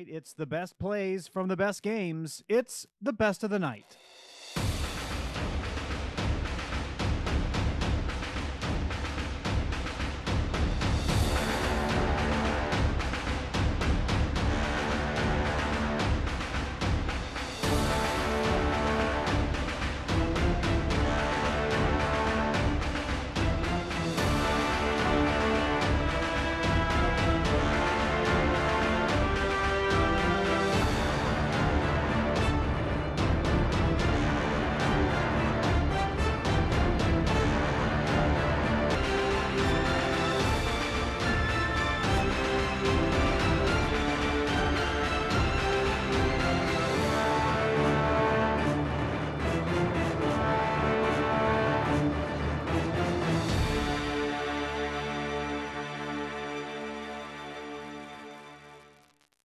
It's the best plays from the best games. It's the best of the night.